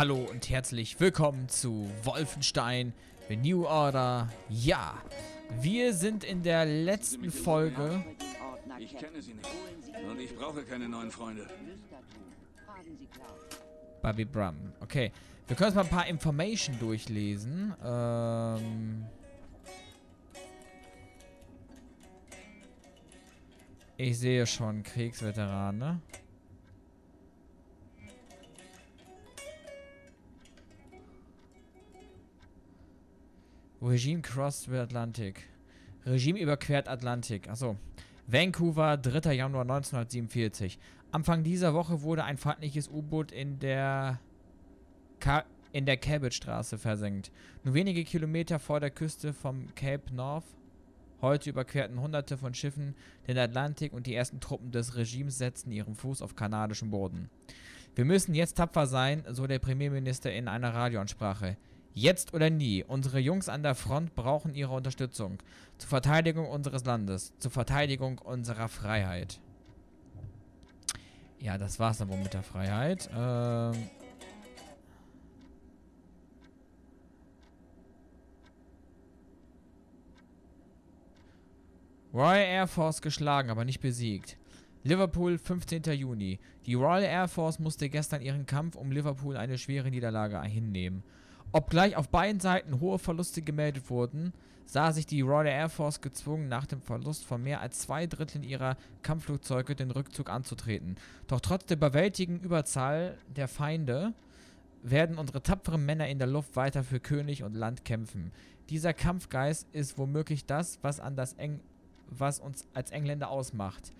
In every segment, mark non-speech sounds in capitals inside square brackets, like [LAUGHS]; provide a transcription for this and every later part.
Hallo und herzlich willkommen zu Wolfenstein The New Order. Ja, wir sind in der letzten Folge. Ich kenne sie nicht. Und ich brauche keine neuen Freunde. Bobby Brum. Okay, wir können uns mal ein paar Information durchlesen. Ähm... Ich sehe schon Kriegsveterane. Regime crossed the Atlantic. Regime überquert Atlantik. Achso. Vancouver, 3. Januar 1947. Anfang dieser Woche wurde ein feindliches U-Boot in der Ka in der Cabot-Straße versenkt. Nur wenige Kilometer vor der Küste vom Cape North. Heute überquerten hunderte von Schiffen den Atlantik und die ersten Truppen des Regimes setzten ihren Fuß auf kanadischem Boden. Wir müssen jetzt tapfer sein, so der Premierminister in einer Radioansprache. Jetzt oder nie. Unsere Jungs an der Front brauchen ihre Unterstützung. Zur Verteidigung unseres Landes. Zur Verteidigung unserer Freiheit. Ja, das war's dann wohl mit der Freiheit. Ähm... Royal Air Force geschlagen, aber nicht besiegt. Liverpool, 15. Juni. Die Royal Air Force musste gestern ihren Kampf um Liverpool eine schwere Niederlage hinnehmen. Obgleich auf beiden Seiten hohe Verluste gemeldet wurden, sah sich die Royal Air Force gezwungen, nach dem Verlust von mehr als zwei Dritteln ihrer Kampfflugzeuge den Rückzug anzutreten. Doch trotz der überwältigenden Überzahl der Feinde werden unsere tapferen Männer in der Luft weiter für König und Land kämpfen. Dieser Kampfgeist ist womöglich das, was, das was uns als Engländer ausmacht.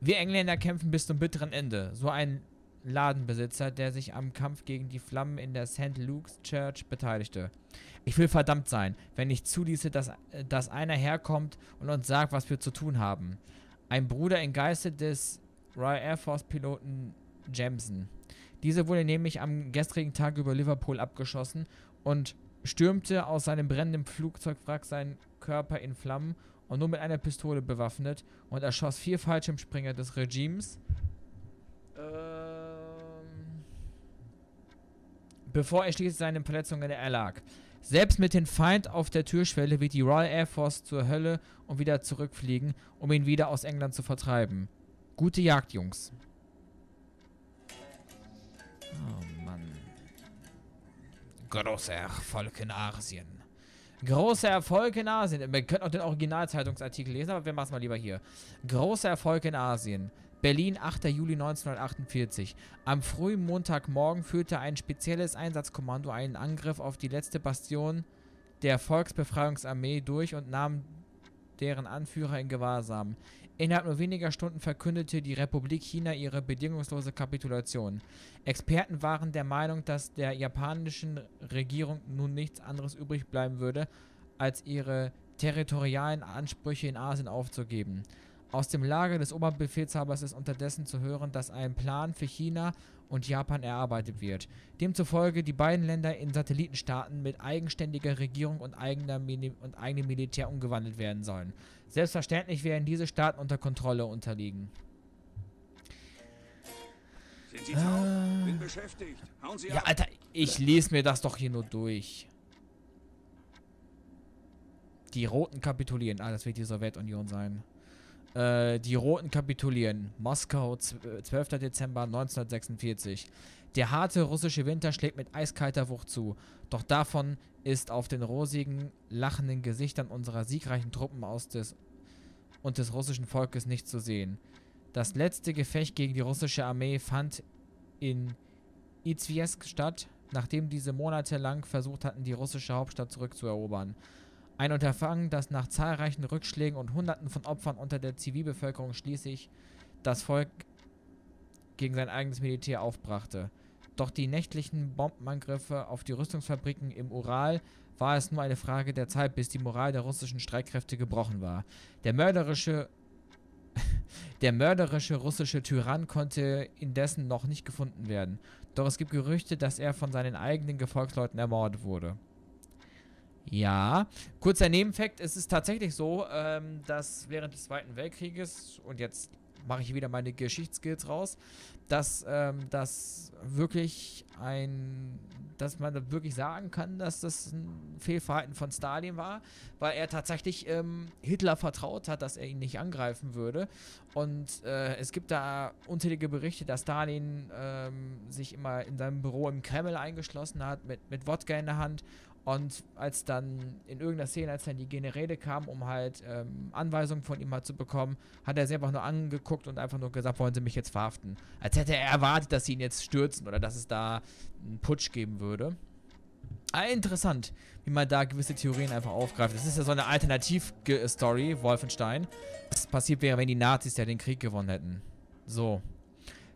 Wir Engländer kämpfen bis zum bitteren Ende. So ein Ladenbesitzer, der sich am Kampf gegen die Flammen in der St. Luke's Church beteiligte. Ich will verdammt sein, wenn ich zuließe, dass, dass einer herkommt und uns sagt, was wir zu tun haben. Ein Bruder im Geiste des Royal Air Force Piloten Jameson. Dieser wurde nämlich am gestrigen Tag über Liverpool abgeschossen und stürmte aus seinem brennenden Flugzeugwrack seinen Körper in Flammen und nur mit einer Pistole bewaffnet und erschoss vier Fallschirmspringer des Regimes. Bevor er schließlich seinen Verletzungen erlag. Selbst mit dem Feind auf der Türschwelle wird die Royal Air Force zur Hölle und wieder zurückfliegen, um ihn wieder aus England zu vertreiben. Gute Jagd, Jungs. Oh Mann. Großer Erfolg in Asien. Großer Erfolg in Asien. Wir können auch den Originalzeitungsartikel lesen, aber wir machen es mal lieber hier. Großer Erfolg in Asien. Berlin, 8. Juli 1948. Am frühen Montagmorgen führte ein spezielles Einsatzkommando einen Angriff auf die letzte Bastion der Volksbefreiungsarmee durch und nahm deren Anführer in Gewahrsam. Innerhalb nur weniger Stunden verkündete die Republik China ihre bedingungslose Kapitulation. Experten waren der Meinung, dass der japanischen Regierung nun nichts anderes übrig bleiben würde, als ihre territorialen Ansprüche in Asien aufzugeben. Aus dem Lager des Oberbefehlshabers ist unterdessen zu hören, dass ein Plan für China und Japan erarbeitet wird. Demzufolge die beiden Länder in Satellitenstaaten mit eigenständiger Regierung und, eigener Mini und eigenem Militär umgewandelt werden sollen. Selbstverständlich werden diese Staaten unter Kontrolle unterliegen. Sind Sie äh, Bin beschäftigt. Hauen Sie ja, ab. Alter, ich lese mir das doch hier nur durch. Die Roten kapitulieren. Ah, das wird die Sowjetunion sein. Äh, die Roten kapitulieren. Moskau, 12. Dezember 1946. Der harte russische Winter schlägt mit eiskalter Wucht zu. Doch davon ist auf den rosigen, lachenden Gesichtern unserer siegreichen Truppen aus des und des russischen Volkes nicht zu sehen. Das letzte Gefecht gegen die russische Armee fand in Izviesk statt, nachdem diese monatelang versucht hatten, die russische Hauptstadt zurückzuerobern. Ein Unterfangen, das nach zahlreichen Rückschlägen und Hunderten von Opfern unter der Zivilbevölkerung schließlich das Volk gegen sein eigenes Militär aufbrachte. Doch die nächtlichen Bombenangriffe auf die Rüstungsfabriken im Ural war es nur eine Frage der Zeit, bis die Moral der russischen Streitkräfte gebrochen war. Der mörderische [LAUGHS] der mörderische russische Tyrann konnte indessen noch nicht gefunden werden. Doch es gibt Gerüchte, dass er von seinen eigenen Gefolgsleuten ermordet wurde. Ja, kurzer Nebenfakt, es ist tatsächlich so, ähm, dass während des Zweiten Weltkrieges, und jetzt mache ich wieder meine Geschichtsskills raus, dass ähm, das wirklich ein dass man da wirklich sagen kann, dass das ein Fehlverhalten von Stalin war, weil er tatsächlich ähm, Hitler vertraut hat, dass er ihn nicht angreifen würde. Und äh, es gibt da unzählige Berichte, dass Stalin ähm, sich immer in seinem Büro im Kreml eingeschlossen hat, mit, mit Wodka in der Hand und als dann in irgendeiner Szene, als dann die Generäle kam, um halt ähm, Anweisungen von ihm halt zu bekommen, hat er sie einfach nur angeguckt und einfach nur gesagt, wollen sie mich jetzt verhaften. Als hätte er erwartet, dass sie ihn jetzt stürzen oder dass es da einen Putsch geben würde. Ah, interessant, wie man da gewisse Theorien einfach aufgreift. Das ist ja so eine Alternativ-Story, Wolfenstein. Was passiert wäre, wenn die Nazis ja den Krieg gewonnen hätten. So.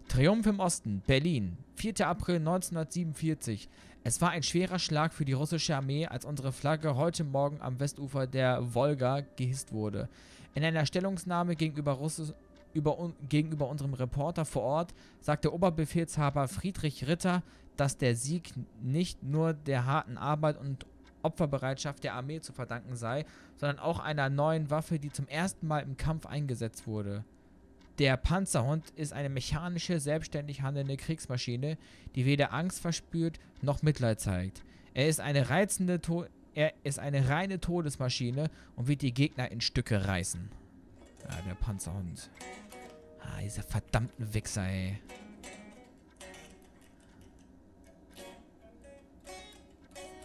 Triumph im Osten, Berlin, 4. April 1947. Es war ein schwerer Schlag für die russische Armee, als unsere Flagge heute Morgen am Westufer der Wolga gehisst wurde. In einer Stellungnahme gegenüber, Russi über, gegenüber unserem Reporter vor Ort sagte Oberbefehlshaber Friedrich Ritter, dass der Sieg nicht nur der harten Arbeit und Opferbereitschaft der Armee zu verdanken sei, sondern auch einer neuen Waffe, die zum ersten Mal im Kampf eingesetzt wurde. Der Panzerhund ist eine mechanische, selbstständig handelnde Kriegsmaschine, die weder Angst verspürt noch Mitleid zeigt. Er ist eine reizende er ist eine reine Todesmaschine und wird die Gegner in Stücke reißen. Ja, der Panzerhund. Ah, dieser verdammten Wichser, ey.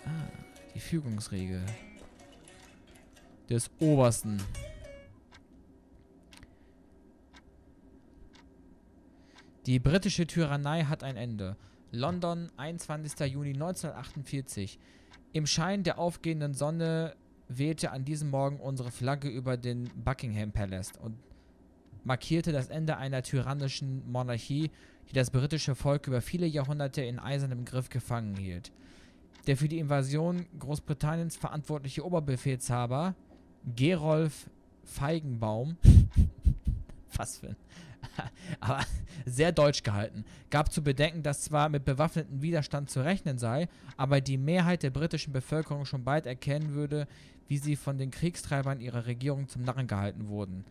Ah, die Fügungsregel. Des Obersten. Die britische Tyrannei hat ein Ende. London, 21. Juni 1948. Im Schein der aufgehenden Sonne wehte an diesem Morgen unsere Flagge über den Buckingham Palace und markierte das Ende einer tyrannischen Monarchie, die das britische Volk über viele Jahrhunderte in eisernem Griff gefangen hielt. Der für die Invasion Großbritanniens verantwortliche Oberbefehlshaber, Gerolf Feigenbaum, [LAUGHS] was für ein [LAUGHS] aber sehr deutsch gehalten, gab zu bedenken, dass zwar mit bewaffnetem Widerstand zu rechnen sei, aber die Mehrheit der britischen Bevölkerung schon bald erkennen würde, wie sie von den Kriegstreibern ihrer Regierung zum Narren gehalten wurden.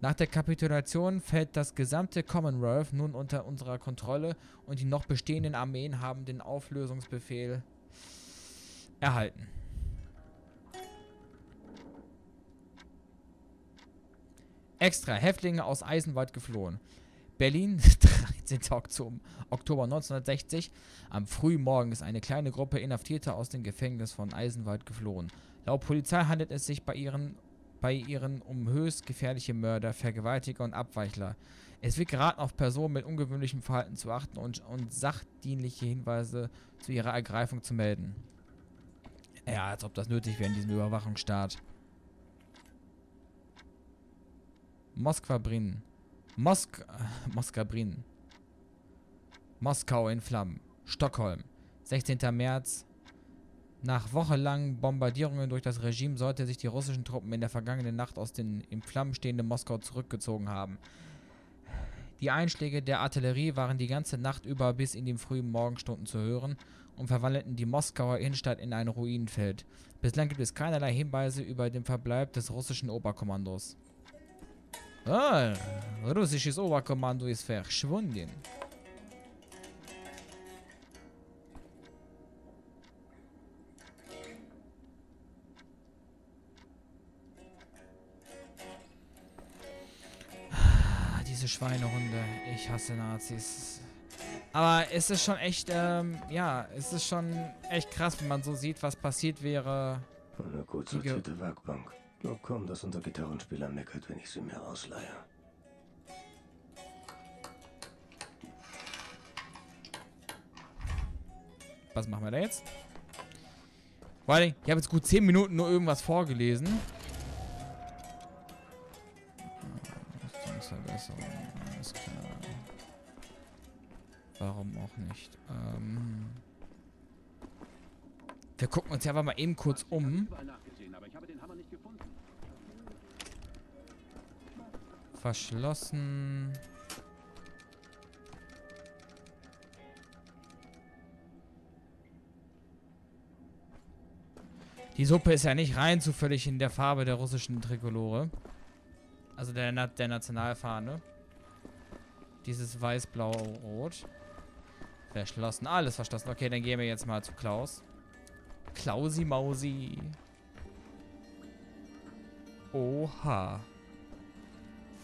Nach der Kapitulation fällt das gesamte Commonwealth nun unter unserer Kontrolle und die noch bestehenden Armeen haben den Auflösungsbefehl erhalten. Extra Häftlinge aus Eisenwald geflohen. Berlin, [LAUGHS] 13. Oktober 1960. Am frühen Morgen ist eine kleine Gruppe Inhaftierter aus dem Gefängnis von Eisenwald geflohen. Laut Polizei handelt es sich bei ihren, bei ihren um höchst gefährliche Mörder, Vergewaltiger und Abweichler. Es wird geraten, auf Personen mit ungewöhnlichem Verhalten zu achten und, und sachdienliche Hinweise zu ihrer Ergreifung zu melden. Ja, als ob das nötig wäre in diesem Überwachungsstaat. Moskwa-Brin. Mosk Moskwa-Brin. Moskau in Flammen. Stockholm. 16. März. Nach wochenlangen Bombardierungen durch das Regime sollte sich die russischen Truppen in der vergangenen Nacht aus dem in Flammen stehenden Moskau zurückgezogen haben. Die Einschläge der Artillerie waren die ganze Nacht über bis in die frühen Morgenstunden zu hören und verwandelten die Moskauer Innenstadt in ein Ruinenfeld. Bislang gibt es keinerlei Hinweise über den Verbleib des russischen Oberkommandos. Ah, russisches Oberkommando ist verschwunden. Diese Schweinehunde. Ich hasse Nazis. Aber es ist schon echt, ähm, ja, es ist schon echt krass, wenn man so sieht, was passiert wäre. Eine sortierte Werkbank. Glaub kaum, dass unser Gitarrenspieler meckert, wenn ich sie mir ausleihe. Was machen wir da jetzt? Weil ich habe jetzt gut 10 Minuten nur irgendwas vorgelesen. Alles klar. Warum auch nicht? Ähm wir gucken uns ja aber mal eben kurz um. Verschlossen. Die Suppe ist ja nicht rein zufällig in der Farbe der russischen Trikolore. Also der, der Nationalfahne. Dieses weiß-blau-rot. Verschlossen. Alles verschlossen. Okay, dann gehen wir jetzt mal zu Klaus. Klausi Mausi. Oha.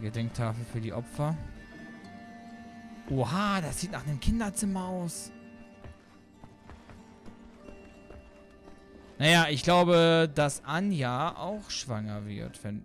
Gedenktafel für die Opfer. Oha, das sieht nach einem Kinderzimmer aus. Naja, ich glaube, dass Anja auch schwanger wird, wenn...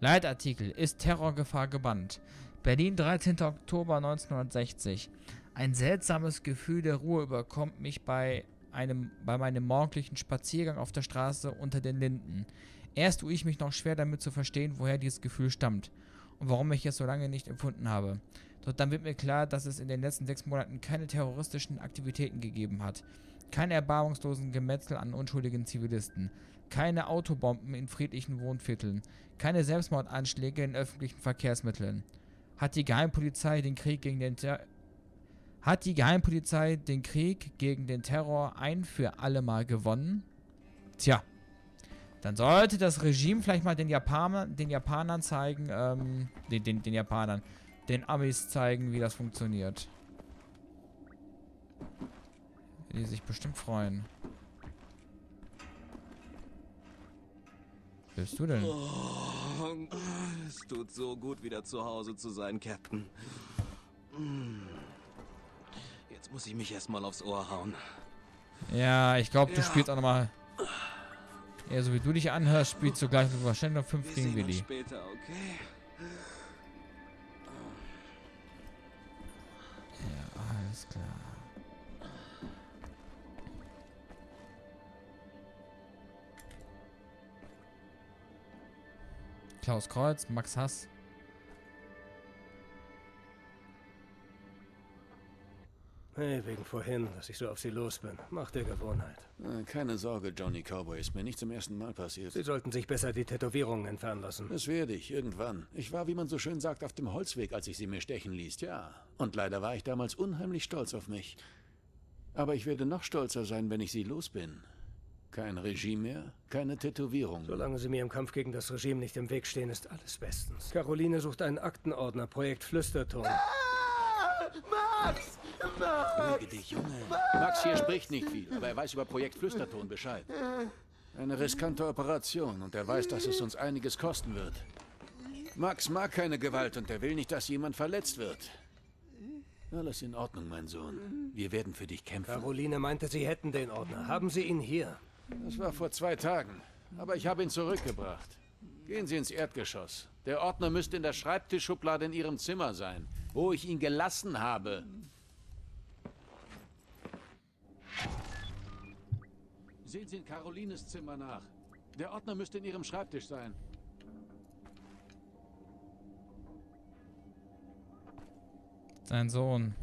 Leitartikel. Ist Terrorgefahr gebannt. Berlin, 13. Oktober 1960. Ein seltsames Gefühl der Ruhe überkommt mich bei einem, bei meinem morgendlichen Spaziergang auf der Straße unter den Linden. Erst tue ich mich noch schwer damit zu verstehen, woher dieses Gefühl stammt und warum ich es so lange nicht empfunden habe. Doch dann wird mir klar, dass es in den letzten sechs Monaten keine terroristischen Aktivitäten gegeben hat. Keine erbarmungslosen Gemetzel an unschuldigen Zivilisten. Keine Autobomben in friedlichen Wohnvierteln. Keine Selbstmordanschläge in öffentlichen Verkehrsmitteln. Hat die Geheimpolizei den Krieg gegen den Ter Hat die Geheimpolizei den Krieg gegen den Terror ein für alle Mal gewonnen? Tja. Dann sollte das Regime vielleicht mal den, Japaner, den Japanern zeigen, ähm, den, den, den Japanern, den Amis zeigen, wie das funktioniert. Die sich bestimmt freuen. Wer bist du denn? Oh, es tut so gut, wieder zu Hause zu sein, Captain. Hm. Jetzt muss ich mich erstmal aufs Ohr hauen. Ja, ich glaube, du Ja. spielst auch nochmal. Ja, so wie du dich anhörst, spielst du gleich wahrscheinlich noch 5 Wir gegen Willi. später, okay? Ja, alles klar. Klaus Kreuz, Max Hass. Hey, wegen vorhin, dass ich so auf Sie los bin. Macht der Gewohnheit. Keine Sorge, Johnny Cowboy, ist mir nicht zum ersten Mal passiert. Sie sollten sich besser die Tätowierungen entfernen lassen. Das werde ich, irgendwann. Ich war, wie man so schön sagt, auf dem Holzweg, als ich sie mir stechen ließ, ja. Und leider war ich damals unheimlich stolz auf mich. Aber ich werde noch stolzer sein, wenn ich sie los bin. Kein Regime mehr, keine Tätowierung. Solange Sie mir im Kampf gegen das Regime nicht im Weg stehen, ist alles bestens. Caroline sucht einen Aktenordner, Projekt Flüsterton. Beruhige dich, Junge. Max hier spricht nicht viel, aber er weiß über Projekt Flüsterton Bescheid. Eine riskante Operation und er weiß, dass es uns einiges kosten wird. Max mag keine Gewalt und er will nicht, dass jemand verletzt wird. Alles in Ordnung, mein Sohn. Wir werden für dich kämpfen. Caroline meinte, Sie hätten den Ordner. Haben Sie ihn hier? Das war vor zwei Tagen, aber ich habe ihn zurückgebracht. Gehen Sie ins Erdgeschoss. Der Ordner müsste in der Schreibtischschublade in Ihrem Zimmer sein, wo ich ihn gelassen habe. Sehen Sie in Carolines Zimmer nach. Der Ordner müsste in Ihrem Schreibtisch sein. Sein Sohn.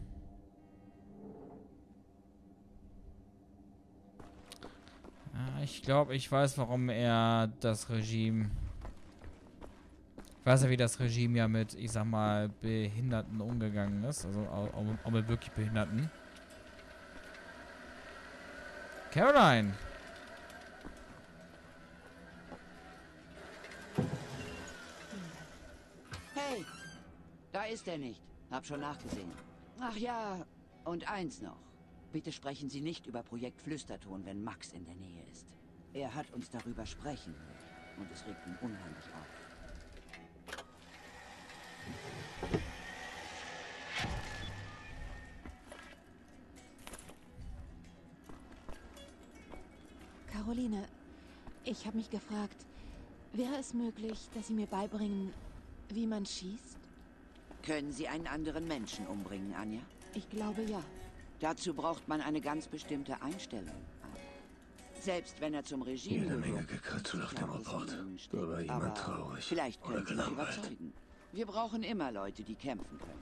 Ich glaube, ich weiß, warum er das Regime. Ich weiß ja, wie das Regime ja mit, ich sag mal, Behinderten umgegangen ist. Also auch mit wirklich Behinderten. Caroline! Hey, da ist er nicht. Hab schon nachgesehen. Ach ja, und eins noch. Bitte sprechen Sie nicht über Projekt Flüsterton, wenn Max in der Nähe ist. Er hat uns darüber sprechen und es regt ihn unheimlich auf. Caroline, ich habe mich gefragt, wäre es möglich, dass Sie mir beibringen, wie man schießt? Können Sie einen anderen Menschen umbringen, Anja? Ich glaube ja. Dazu braucht man eine ganz bestimmte Einstellung. Selbst wenn er zum Regime Jede Menge auf ich dem steckt. Da war jemand traurig Vielleicht oder können Sie mich gelangweilt. überzeugen. Wir brauchen immer Leute, die kämpfen können.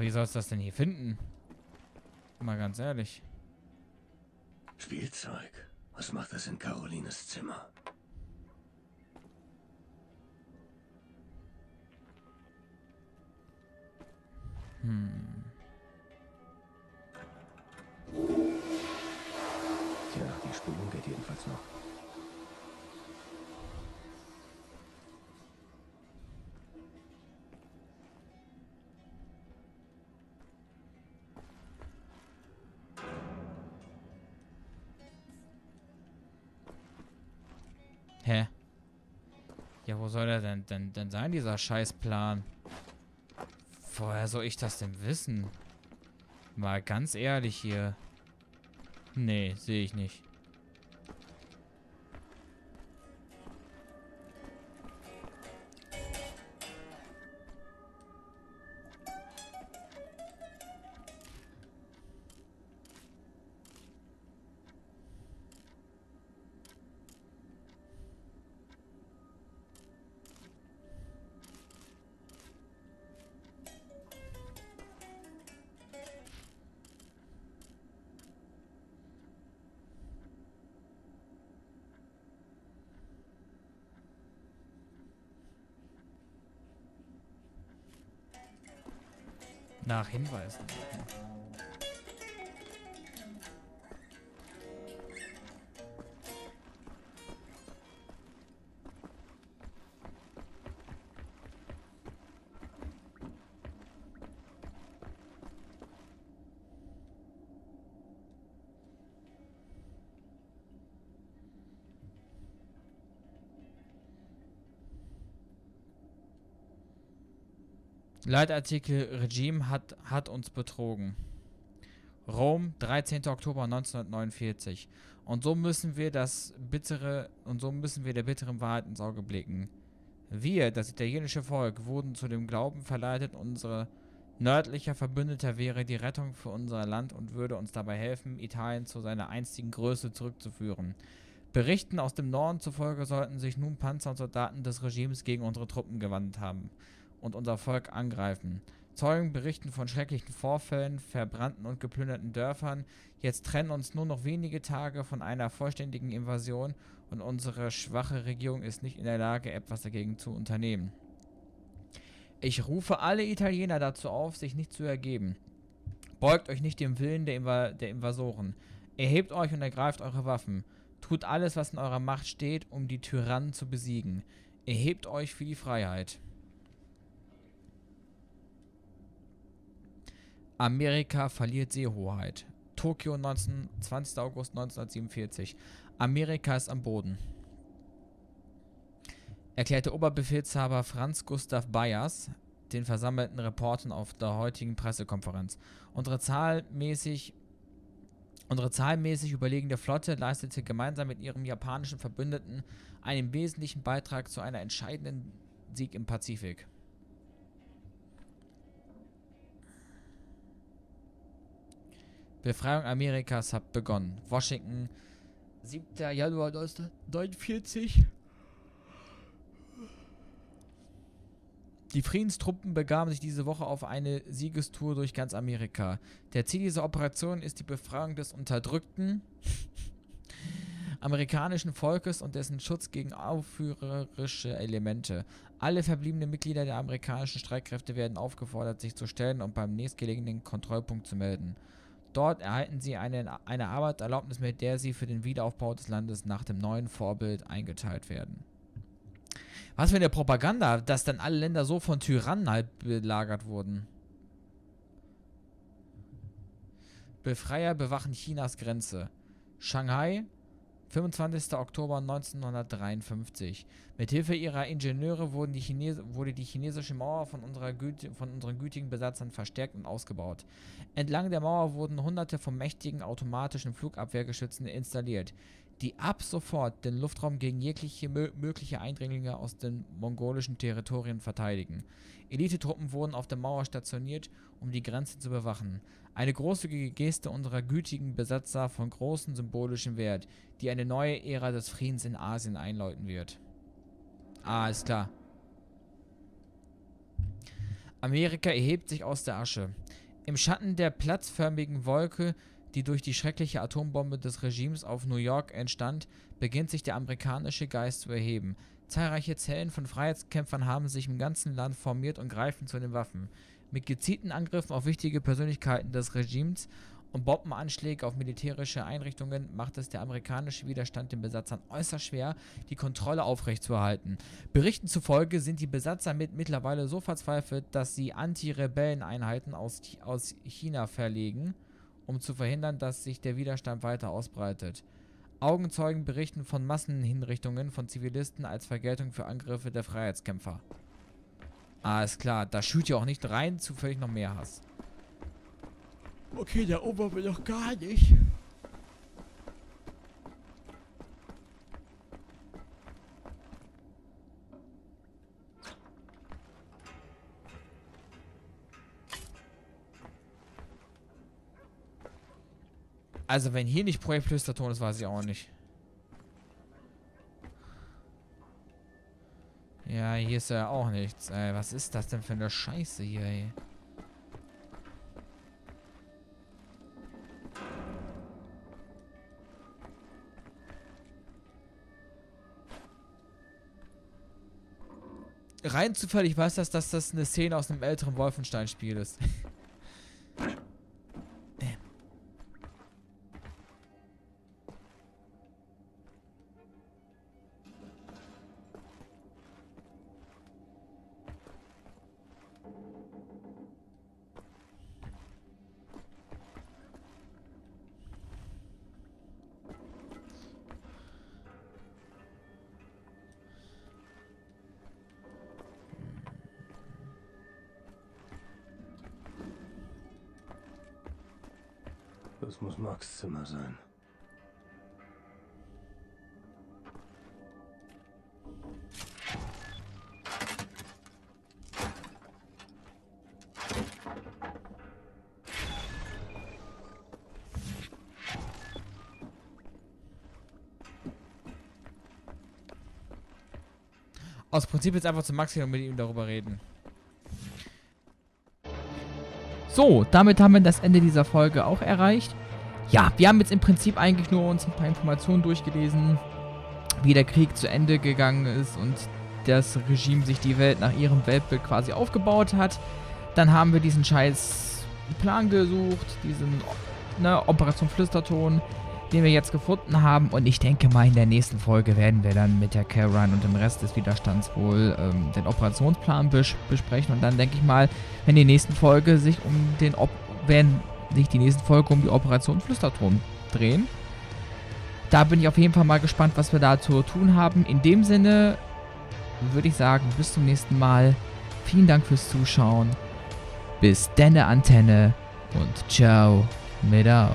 Ja, wie sollst du das denn hier finden? Mal ganz ehrlich. Spielzeug. Was macht das in Carolines Zimmer? Hm. Ja, wo soll er denn, denn, denn sein, dieser Scheißplan? Woher soll ich das denn wissen? Mal ganz ehrlich hier. Nee, sehe ich nicht. Nach Hinweisen. Leitartikel Regime hat, hat uns betrogen. Rom, 13. Oktober 1949. Und so müssen wir das bittere und so müssen wir der bitteren Wahrheit ins Auge blicken. Wir, das italienische Volk, wurden zu dem Glauben verleitet, unsere nördlicher Verbündeter wäre die Rettung für unser Land und würde uns dabei helfen, Italien zu seiner einstigen Größe zurückzuführen. Berichten aus dem Norden zufolge sollten sich nun Panzer und Soldaten des Regimes gegen unsere Truppen gewandt haben und unser Volk angreifen. Zeugen berichten von schrecklichen Vorfällen, verbrannten und geplünderten Dörfern. Jetzt trennen uns nur noch wenige Tage von einer vollständigen Invasion und unsere schwache Regierung ist nicht in der Lage, etwas dagegen zu unternehmen. Ich rufe alle Italiener dazu auf, sich nicht zu ergeben. Beugt euch nicht dem Willen der, Inva der Invasoren. Erhebt euch und ergreift eure Waffen. Tut alles, was in eurer Macht steht, um die Tyrannen zu besiegen. Erhebt euch für die Freiheit. Amerika verliert Seehoheit. Tokio 19, 20. August 1947. Amerika ist am Boden. Erklärte Oberbefehlshaber Franz Gustav Bayers den versammelten Reportern auf der heutigen Pressekonferenz. Unsere zahlmäßig Unsere zahlmäßig überlegene Flotte leistete gemeinsam mit ihrem japanischen Verbündeten einen wesentlichen Beitrag zu einer entscheidenden Sieg im Pazifik. Befreiung Amerikas hat begonnen. Washington, 7. Januar 1949. Die Friedenstruppen begaben sich diese Woche auf eine Siegestour durch ganz Amerika. Der Ziel dieser Operation ist die Befreiung des unterdrückten amerikanischen Volkes und dessen Schutz gegen aufführerische Elemente. Alle verbliebenen Mitglieder der amerikanischen Streitkräfte werden aufgefordert, sich zu stellen und beim nächstgelegenen Kontrollpunkt zu melden. Dort erhalten sie eine, eine Arbeitserlaubnis, mit der sie für den Wiederaufbau des Landes nach dem neuen Vorbild eingeteilt werden. Was für eine Propaganda, dass dann alle Länder so von Tyrannen halt belagert wurden. Befreier bewachen Chinas Grenze. Shanghai, 25. Oktober 1953. Mithilfe ihrer Ingenieure die wurde die chinesische Mauer von, unserer von unseren gütigen Besatzern verstärkt und ausgebaut. Entlang der Mauer wurden hunderte von mächtigen automatischen Flugabwehrgeschützen installiert, die ab sofort den Luftraum gegen jegliche mö mögliche Eindringlinge aus den mongolischen Territorien verteidigen. Elitetruppen wurden auf der Mauer stationiert, um die Grenze zu bewachen. Eine großzügige Geste unserer gütigen Besatzer von großem symbolischen Wert, die eine neue Ära des Friedens in Asien einläuten wird. Ah, ist klar. Amerika erhebt sich aus der Asche. Im Schatten der platzförmigen Wolke, die durch die schreckliche Atombombe des Regimes auf New York entstand, beginnt sich der amerikanische Geist zu erheben. Zahlreiche Zellen von Freiheitskämpfern haben sich im ganzen Land formiert und greifen zu den Waffen. Mit gezielten Angriffen auf wichtige Persönlichkeiten des Regimes und Bombenanschläge auf militärische Einrichtungen macht es der amerikanische Widerstand den Besatzern äußerst schwer, die Kontrolle aufrechtzuerhalten. Berichten zufolge sind die Besatzer mit mittlerweile so verzweifelt, dass sie Anti-Rebellen-Einheiten aus, aus China verlegen, um zu verhindern, dass sich der Widerstand weiter ausbreitet. Augenzeugen berichten von Massenhinrichtungen von Zivilisten als Vergeltung für Angriffe der Freiheitskämpfer. Alles klar, da schürt ihr auch nicht rein, zufällig noch mehr Hass. Okay, der Ober will doch gar nicht. Also wenn hier nicht Projekt Flüsterton ist, weiß ich auch nicht. Ja, hier ist ja auch nichts. Ey, was ist das denn für eine Scheiße hier, ey? Rein zufällig weiß das, dass das eine Szene aus einem älteren Wolfenstein-Spiel ist. [LAUGHS] Das muss Max Zimmer sein. Aus Prinzip jetzt einfach zu Max und mit ihm darüber reden. So, damit haben wir das Ende dieser Folge auch erreicht. Ja, wir haben jetzt im Prinzip eigentlich nur uns ein paar Informationen durchgelesen, wie der Krieg zu Ende gegangen ist und das Regime sich die Welt nach ihrem Weltbild quasi aufgebaut hat. Dann haben wir diesen scheiß Plan gesucht, diesen ne, Operation Flüsterton den wir jetzt gefunden haben. Und ich denke mal, in der nächsten Folge werden wir dann mit der Caroline und dem Rest des Widerstands wohl ähm, den Operationsplan bes besprechen. Und dann denke ich mal, wenn die nächsten Folge sich um den Op wenn sich die nächsten Folge um die Operation Flüsterton drehen. Da bin ich auf jeden Fall mal gespannt, was wir da zu tun haben. In dem Sinne würde ich sagen, bis zum nächsten Mal. Vielen Dank fürs Zuschauen. Bis denne Antenne und ciao mit au.